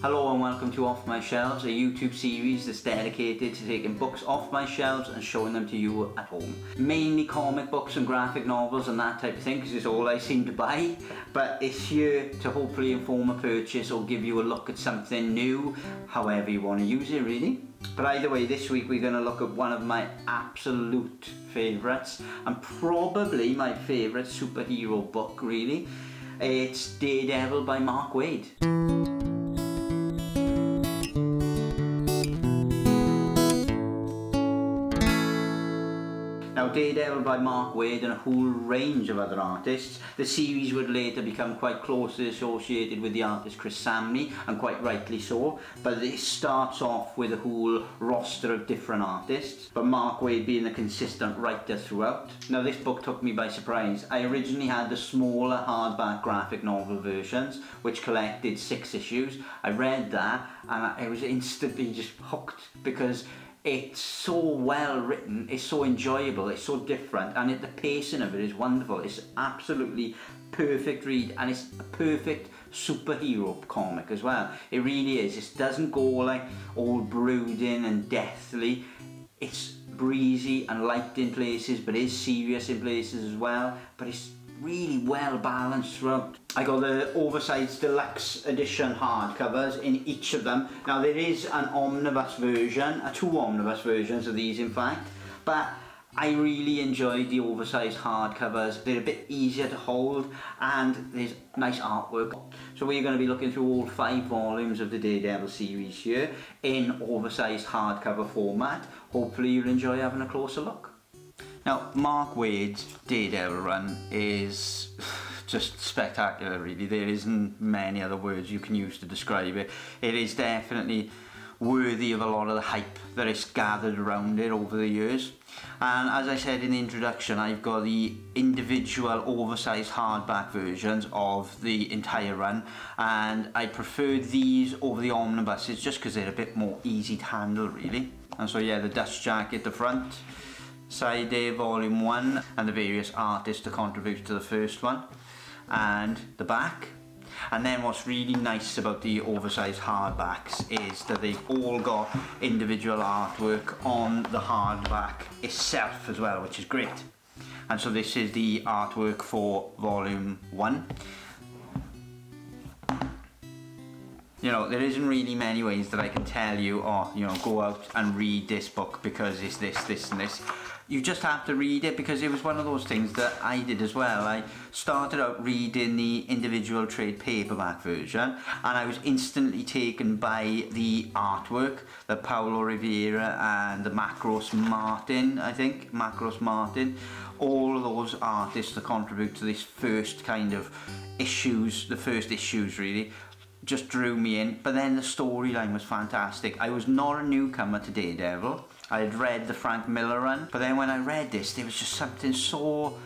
Hello and welcome to Off My Shelves, a YouTube series that's dedicated to taking books off my shelves and showing them to you at home. Mainly comic books and graphic novels and that type of thing because it's all I seem to buy. But it's here to hopefully inform a purchase or give you a look at something new, however you want to use it really. But either way, this week we're going to look at one of my absolute favourites and probably my favourite superhero book really. It's Daredevil by Mark Waid. Daredevil by Mark Waid and a whole range of other artists. The series would later become quite closely associated with the artist Chris Samnee and quite rightly so. But this starts off with a whole roster of different artists. But Mark Waid being a consistent writer throughout. Now this book took me by surprise. I originally had the smaller hardback graphic novel versions which collected six issues. I read that and I was instantly just hooked because it's so well written, it's so enjoyable, it's so different, and it, the pacing of it is wonderful. It's absolutely perfect read, and it's a perfect superhero comic as well. It really is. It doesn't go like all brooding and deathly. It's breezy and light in places, but is serious in places as well. But it's really well balanced throughout. I got the oversized deluxe edition hardcovers in each of them. Now there is an omnibus version, uh, two omnibus versions of these in fact, but I really enjoyed the oversized hardcovers. They're a bit easier to hold and there's nice artwork. So we're going to be looking through all five volumes of the Daredevil series here in oversized hardcover format. Hopefully you'll enjoy having a closer look. Now, Mark Waid's Daredevil run is just spectacular, really. There isn't many other words you can use to describe it. It is definitely worthy of a lot of the hype that is gathered around it over the years. And as I said in the introduction, I've got the individual oversized hardback versions of the entire run and I prefer these over the omnibuses just because they're a bit more easy to handle really. And so yeah, the dust jacket at the front, Side Volume 1 and the various artists to contribute to the first one and the back. And then what's really nice about the oversized hardbacks is that they've all got individual artwork on the hardback itself as well which is great. And so this is the artwork for volume 1 you know, there isn't really many ways that I can tell you, oh, you know, go out and read this book because it's this, this and this you just have to read it because it was one of those things that I did as well. I started out reading the individual trade paperback version and I was instantly taken by the artwork that Paolo Rivera and the Marcos Martin, I think, Marcos Martin, all those artists that contribute to this first kind of issues, the first issues really, just drew me in. But then the storyline was fantastic. I was not a newcomer to Daredevil. I had read the Frank Miller run, but then when I read this, there was just something so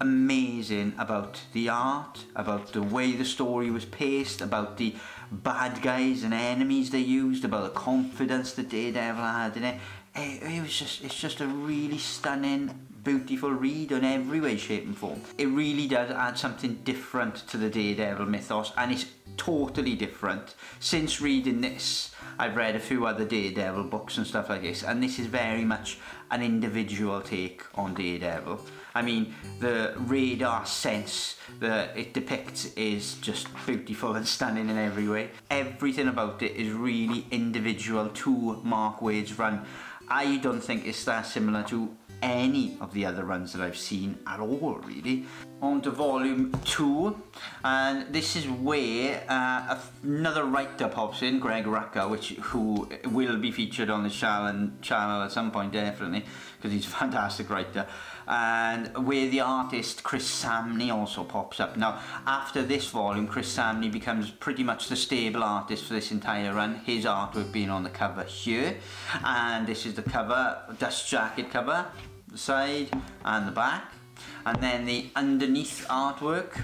amazing about the art, about the way the story was paced, about the bad guys and enemies they used, about the confidence that Daredevil had in it. It, it was just, it's just a really stunning, beautiful read in every way, shape and form. It really does add something different to the Daredevil mythos and it's totally different. Since reading this, I've read a few other Daredevil books and stuff like this, and this is very much an individual take on Daredevil. I mean, the radar sense that it depicts is just beautiful and stunning in every way. Everything about it is really individual to Mark Waid's run. I don't think it's that similar to any of the other runs that I've seen at all really. On to volume 2 and this is where uh, another writer pops in, Greg Rucka, which who will be featured on the channel, channel at some point definitely because he's a fantastic writer. And where the artist Chris Samnee also pops up. Now after this volume Chris Samnee becomes pretty much the stable artist for this entire run, his artwork being on the cover here. And this is the cover, dust jacket cover the side and the back and then the underneath artwork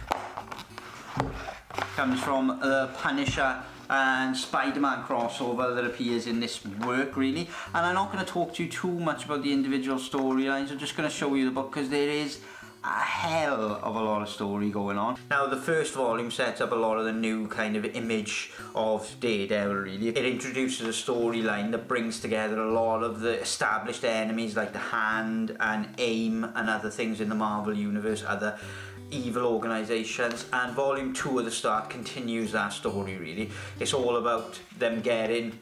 comes from the Punisher and Spider-Man crossover that appears in this work really. And I'm not going to talk to you too much about the individual storylines. I'm just going to show you the book because there is a hell of a lot of story going on. Now the first volume sets up a lot of the new kind of image of Daredevil really. It introduces a storyline that brings together a lot of the established enemies like the Hand and AIM and other things in the Marvel Universe, other evil organisations and volume 2 of the start continues that story really. It's all about them getting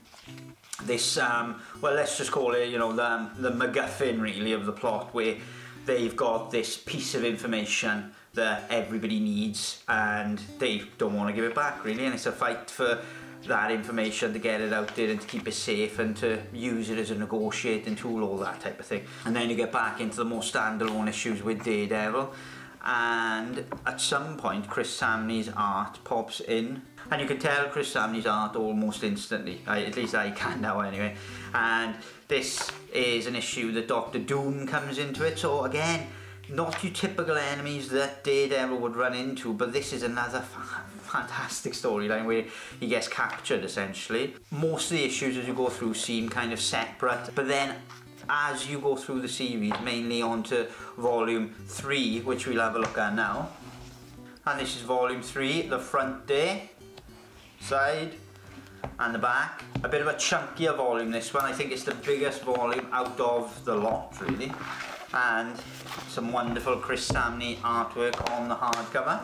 this, um, well let's just call it, you know, the, the MacGuffin really of the plot where they've got this piece of information that everybody needs and they don't want to give it back really and it's a fight for that information to get it out there and to keep it safe and to use it as a negotiating tool all that type of thing. And then you get back into the more standalone issues with Daredevil. And at some point Chris Samnee's art pops in and you can tell Chris Samnee's art almost instantly. I, at least I can now anyway. And this is an issue that Doctor Doom comes into it. So again not your typical enemies that Daredevil would run into but this is another fantastic storyline where he gets captured essentially. Most of the issues as you go through seem kind of separate but then as you go through the series, mainly onto volume 3, which we'll have a look at now. And this is volume 3, the front there, side, and the back. A bit of a chunkier volume this one, I think it's the biggest volume out of the lot really. And some wonderful Chris Samnee artwork on the hardcover.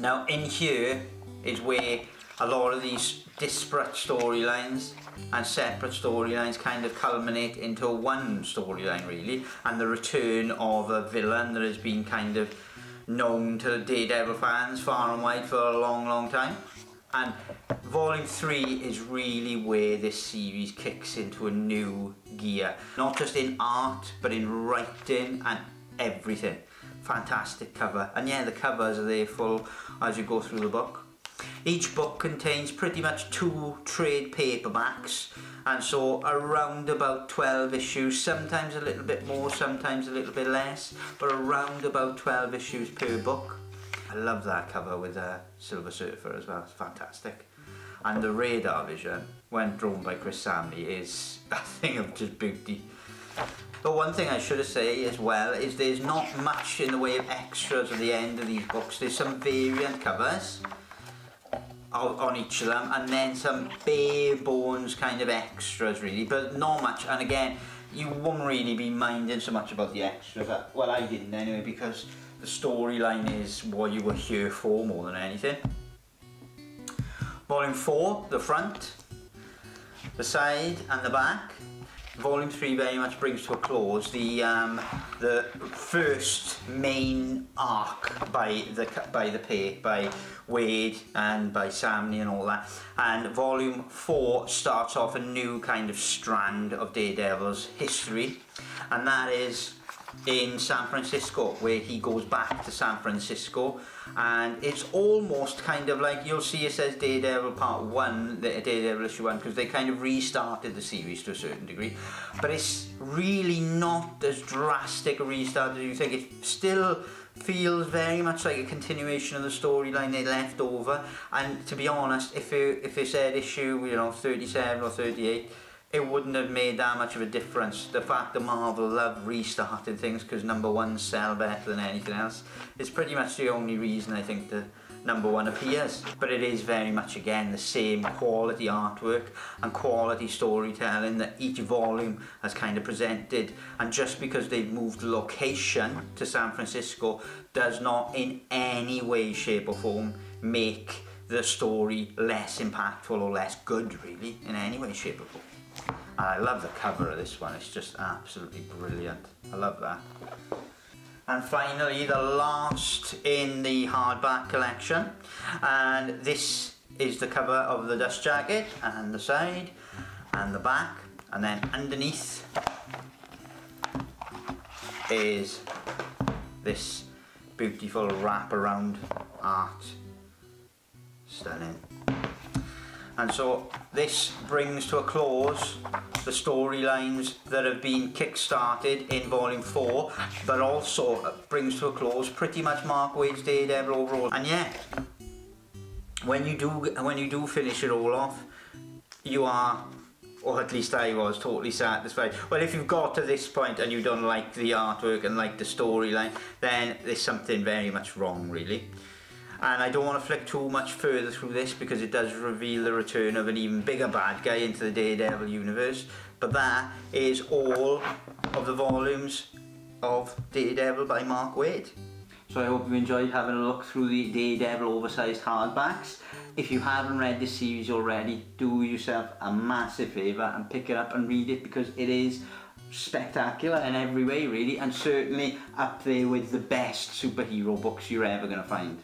Now in here is where a lot of these disparate storylines and separate storylines kind of culminate into one storyline really and the return of a villain that has been kind of known to Daredevil fans far and wide for a long long time. And volume 3 is really where this series kicks into a new gear. Not just in art but in writing and everything. Fantastic cover. And yeah the covers are there full as you go through the book each book contains pretty much two trade paperbacks and so around about 12 issues, sometimes a little bit more, sometimes a little bit less, but around about 12 issues per book. I love that cover with a Silver Surfer as well, it's fantastic. And the radar vision, when drawn by Chris Samnee, is a thing of just beauty. The one thing I should say as well is there's not much in the way of extras at the end of these books. There's some variant covers on each of them and then some bare bones kind of extras really but not much. And again you won't really be minding so much about the extras. Uh, well I didn't anyway because the storyline is what you were here for more than anything. Volume 4 the front the side and the back Volume 3 very much brings to a close the um, the first main arc by the by the pair, by Waid and by Samnee and all that. And Volume 4 starts off a new kind of strand of Daredevil's history. And that is in San Francisco where he goes back to San Francisco and it's almost kind of like you'll see it says Daredevil part 1 the Daredevil issue 1 because they kind of restarted the series to a certain degree. But it's really not as drastic a restart as you think. It still feels very much like a continuation of the storyline they left over. And to be honest if it, if it said issue you know 37 or 38 it wouldn't have made that much of a difference. The fact that Marvel love restarting things because number one sell better than anything else is pretty much the only reason I think the number one appears. But it is very much again the same quality artwork and quality storytelling that each volume has kind of presented. And just because they've moved location to San Francisco does not in any way, shape or form make the story less impactful or less good really in any way, shape or form. I love the cover of this one, it's just absolutely brilliant. I love that. And finally, the last in the hardback collection. And this is the cover of the dust jacket, and the side, and the back. And then underneath is this beautiful wraparound art. Stunning. And so this brings to a close the storylines that have been kick-started in volume 4 but also brings to a close pretty much Mark Waid's Daredevil overall and yeah when you do when you do finish it all off you are or at least I was totally satisfied. Well, if you've got to this point and you don't like the artwork and like the storyline, then there's something very much wrong, really. And I don't want to flick too much further through this because it does reveal the return of an even bigger bad guy into the Daredevil universe. But that is all of the volumes of Daredevil by Mark Waid. So I hope you enjoyed having a look through the Daredevil oversized hardbacks. If you haven't read this series already, do yourself a massive favour and pick it up and read it because it is spectacular in every way really and certainly up there with the best superhero books you're ever going to find.